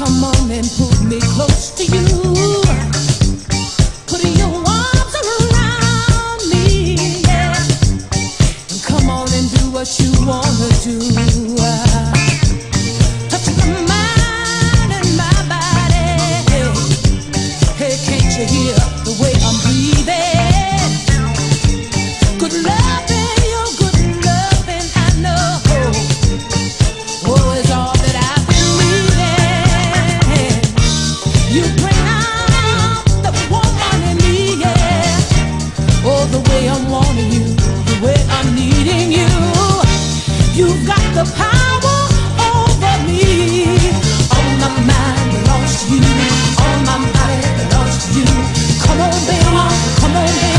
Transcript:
Come on and put me close to you. Put your arms around me, yeah. Come on and do what you wanna do. you. All my body belongs to you. Come on, baby, come on, baby.